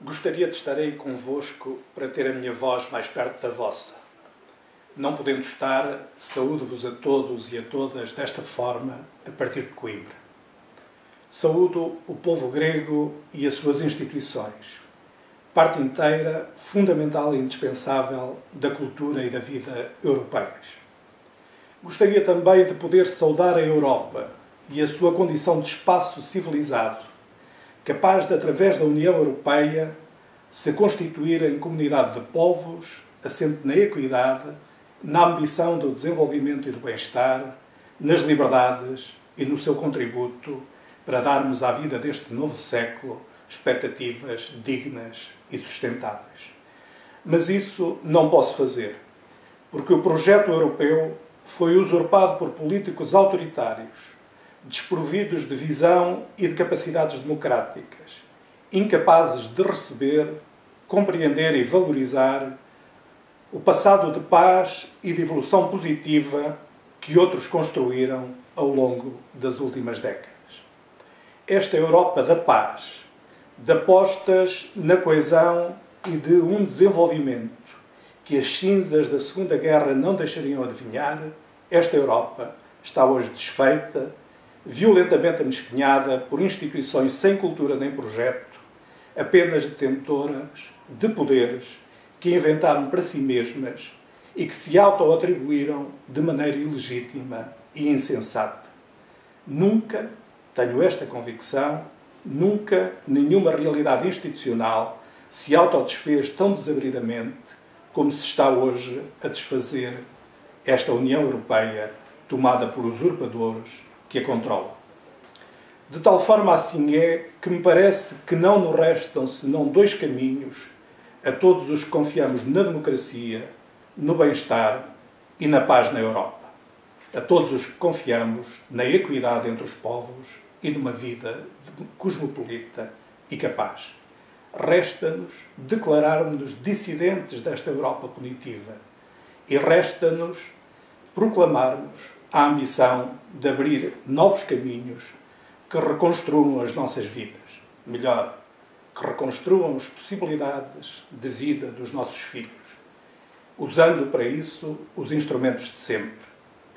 Gostaria de estar aí convosco para ter a minha voz mais perto da vossa. Não podendo estar, saúdo-vos a todos e a todas desta forma, a partir de Coimbra. Saúdo o povo grego e as suas instituições, parte inteira, fundamental e indispensável da cultura e da vida europeias. Gostaria também de poder saudar a Europa e a sua condição de espaço civilizado capaz de, através da União Europeia, se constituir em comunidade de povos, assente na equidade, na ambição do desenvolvimento e do bem-estar, nas liberdades e no seu contributo para darmos à vida deste novo século expectativas dignas e sustentáveis. Mas isso não posso fazer, porque o projeto europeu foi usurpado por políticos autoritários desprovidos de visão e de capacidades democráticas, incapazes de receber, compreender e valorizar o passado de paz e de evolução positiva que outros construíram ao longo das últimas décadas. Esta Europa da paz, de apostas na coesão e de um desenvolvimento que as cinzas da Segunda Guerra não deixariam adivinhar, esta Europa está hoje desfeita violentamente amesquinhada por instituições sem cultura nem projeto, apenas detentoras de poderes que inventaram para si mesmas e que se auto-atribuíram de maneira ilegítima e insensata. Nunca, tenho esta convicção, nunca nenhuma realidade institucional se autodesfez tão desabridamente como se está hoje a desfazer esta União Europeia tomada por usurpadores que a controla. De tal forma assim é que me parece que não nos restam senão dois caminhos a todos os que confiamos na democracia, no bem-estar e na paz na Europa. A todos os que confiamos na equidade entre os povos e numa vida cosmopolita e capaz. Resta-nos declararmos-nos dissidentes desta Europa punitiva e resta-nos proclamarmos a ambição de abrir novos caminhos que reconstruam as nossas vidas. Melhor, que reconstruam as possibilidades de vida dos nossos filhos, usando para isso os instrumentos de sempre: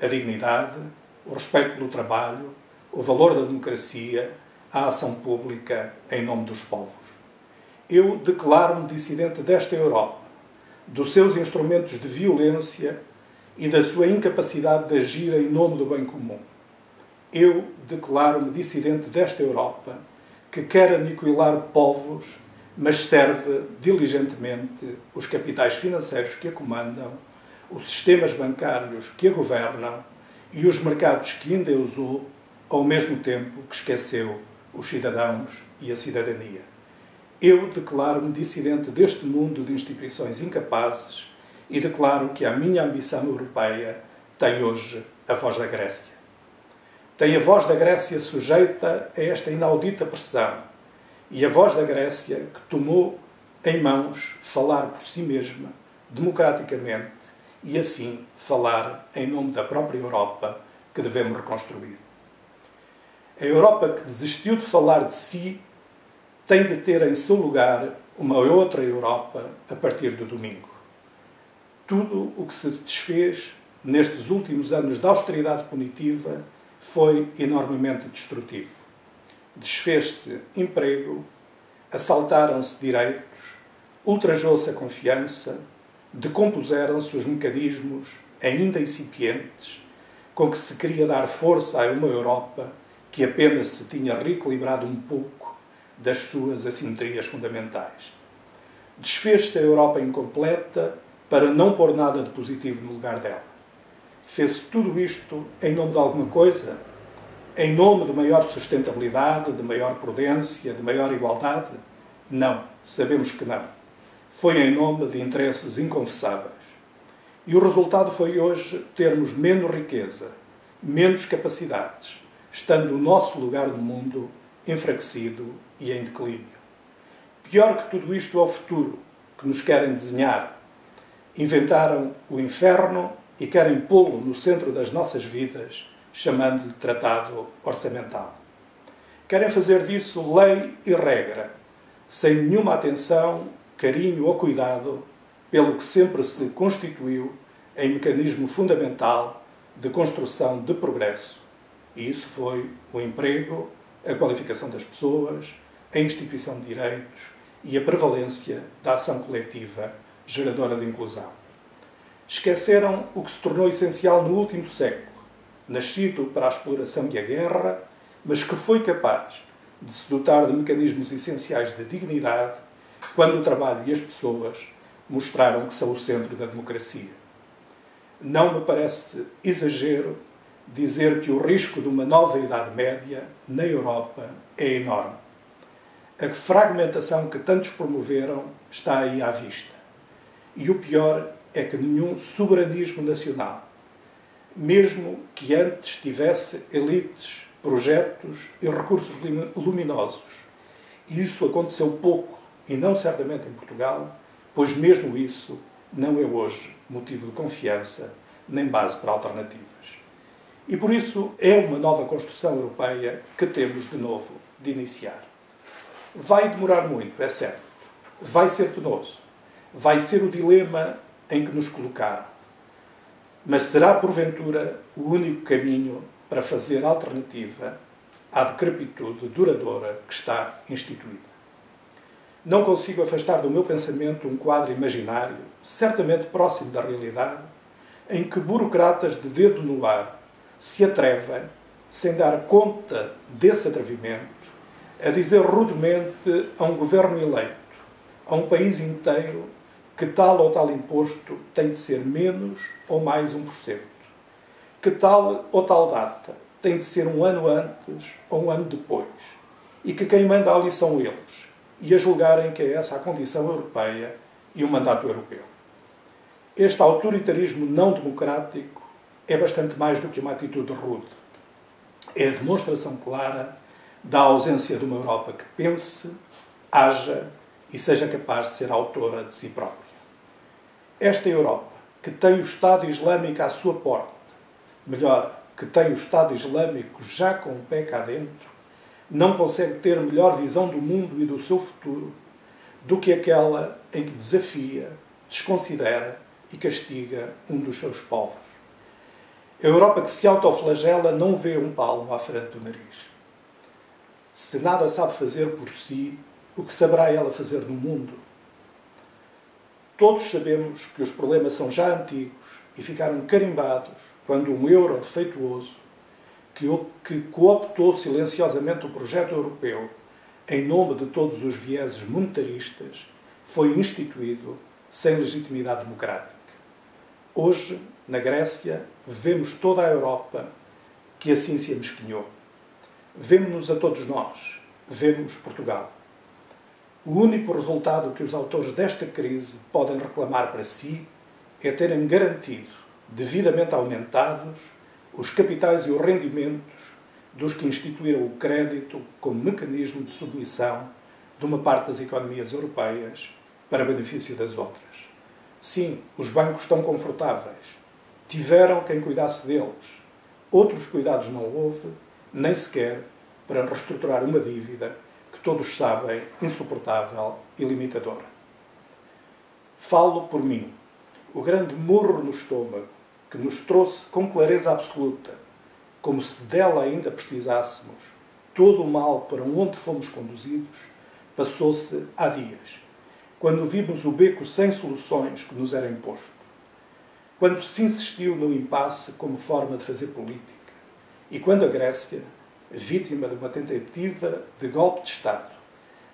a dignidade, o respeito pelo trabalho, o valor da democracia, a ação pública em nome dos povos. Eu declaro-me dissidente desta Europa, dos seus instrumentos de violência e da sua incapacidade de agir em nome do bem comum. Eu declaro-me dissidente desta Europa que quer aniquilar povos, mas serve diligentemente os capitais financeiros que a comandam, os sistemas bancários que a governam e os mercados que ainda usou, ao mesmo tempo que esqueceu os cidadãos e a cidadania. Eu declaro-me dissidente deste mundo de instituições incapazes e declaro que a minha ambição europeia tem hoje a voz da Grécia. Tem a voz da Grécia sujeita a esta inaudita pressão e a voz da Grécia que tomou em mãos falar por si mesma, democraticamente, e assim falar em nome da própria Europa que devemos reconstruir. A Europa que desistiu de falar de si tem de ter em seu lugar uma outra Europa a partir do domingo tudo o que se desfez nestes últimos anos de austeridade punitiva foi enormemente destrutivo. Desfez-se emprego, assaltaram-se direitos, ultrajou-se a confiança, decompuseram-se os mecanismos ainda incipientes com que se queria dar força a uma Europa que apenas se tinha reequilibrado um pouco das suas assimetrias fundamentais. Desfez-se a Europa incompleta para não pôr nada de positivo no lugar dela. Fez-se tudo isto em nome de alguma coisa? Em nome de maior sustentabilidade, de maior prudência, de maior igualdade? Não, sabemos que não. Foi em nome de interesses inconfessáveis. E o resultado foi hoje termos menos riqueza, menos capacidades, estando o nosso lugar no mundo enfraquecido e em declínio. Pior que tudo isto é o futuro que nos querem desenhar inventaram o inferno e querem pô-lo no centro das nossas vidas, chamando-lhe tratado orçamental. Querem fazer disso lei e regra, sem nenhuma atenção, carinho ou cuidado pelo que sempre se constituiu em mecanismo fundamental de construção de progresso. E isso foi o emprego, a qualificação das pessoas, a instituição de direitos e a prevalência da ação coletiva geradora de inclusão. Esqueceram o que se tornou essencial no último século, nascido para a exploração e a guerra, mas que foi capaz de se dotar de mecanismos essenciais de dignidade quando o trabalho e as pessoas mostraram que são o centro da democracia. Não me parece exagero dizer que o risco de uma nova Idade Média na Europa é enorme. A fragmentação que tantos promoveram está aí à vista. E o pior é que nenhum soberanismo nacional, mesmo que antes tivesse elites, projetos e recursos luminosos, e isso aconteceu pouco, e não certamente em Portugal, pois mesmo isso não é hoje motivo de confiança nem base para alternativas. E por isso é uma nova construção europeia que temos de novo de iniciar. Vai demorar muito, é certo. Vai ser penoso. Vai ser o dilema em que nos colocaram. Mas será, porventura, o único caminho para fazer alternativa à decrepitude duradoura que está instituída. Não consigo afastar do meu pensamento um quadro imaginário, certamente próximo da realidade, em que burocratas de dedo no ar se atrevem, sem dar conta desse atrevimento, a dizer rudemente a um governo eleito, a um país inteiro, que tal ou tal imposto tem de ser menos ou mais 1%. Que tal ou tal data tem de ser um ano antes ou um ano depois. E que quem manda ali são eles. E a julgarem que é essa a condição europeia e o mandato europeu. Este autoritarismo não democrático é bastante mais do que uma atitude rude. É a demonstração clara da ausência de uma Europa que pense, haja e seja capaz de ser autora de si própria. Esta Europa, que tem o Estado Islâmico à sua porta, melhor, que tem o Estado Islâmico já com o pé cá dentro, não consegue ter melhor visão do mundo e do seu futuro do que aquela em que desafia, desconsidera e castiga um dos seus povos. A Europa que se autoflagela não vê um palmo à frente do nariz. Se nada sabe fazer por si, o que saberá ela fazer no mundo? Todos sabemos que os problemas são já antigos e ficaram carimbados quando um euro defeituoso, que, que cooptou silenciosamente o projeto europeu em nome de todos os vieses monetaristas, foi instituído sem legitimidade democrática. Hoje, na Grécia, vemos toda a Europa que assim se amesquinhou. Vemos-nos a todos nós, vemos Portugal. O único resultado que os autores desta crise podem reclamar para si é terem garantido, devidamente aumentados, os capitais e os rendimentos dos que instituíram o crédito como mecanismo de submissão de uma parte das economias europeias para benefício das outras. Sim, os bancos estão confortáveis. Tiveram quem cuidasse deles. Outros cuidados não houve, nem sequer para reestruturar uma dívida todos sabem insuportável e limitadora. Falo por mim. O grande murro no estômago que nos trouxe com clareza absoluta, como se dela ainda precisássemos, todo o mal para onde fomos conduzidos, passou-se há dias quando vimos o beco sem soluções que nos era imposto, quando se insistiu no impasse como forma de fazer política, e quando a Grécia, vítima de uma tentativa de golpe de Estado,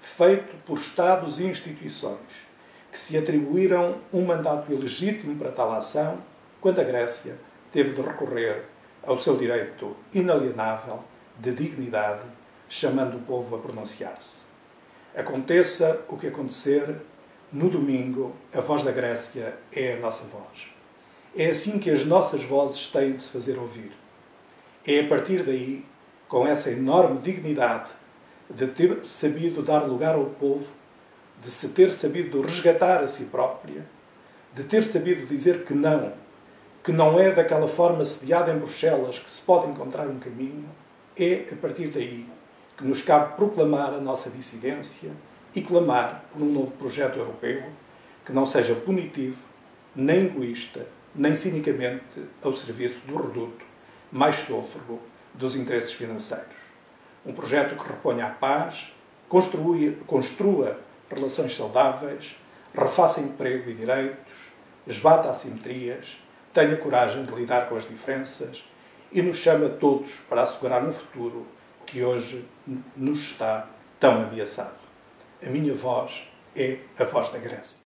feito por Estados e instituições que se atribuíram um mandato ilegítimo para tal ação, quando a Grécia teve de recorrer ao seu direito inalienável de dignidade, chamando o povo a pronunciar-se. Aconteça o que acontecer, no domingo, a voz da Grécia é a nossa voz. É assim que as nossas vozes têm de se fazer ouvir. É a partir daí, com essa enorme dignidade de ter sabido dar lugar ao povo, de se ter sabido resgatar a si própria, de ter sabido dizer que não, que não é daquela forma sediada em Bruxelas que se pode encontrar um caminho, é a partir daí que nos cabe proclamar a nossa dissidência e clamar por um novo projeto europeu que não seja punitivo, nem egoísta, nem cinicamente ao serviço do reduto mais sôfrego dos interesses financeiros. Um projeto que reponha a paz, construa relações saudáveis, refaça emprego e direitos, esbata assimetrias, tenha coragem de lidar com as diferenças e nos chame a todos para assegurar um futuro que hoje nos está tão ameaçado. A minha voz é a voz da Grécia.